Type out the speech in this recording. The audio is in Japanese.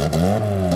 Mm-hmm.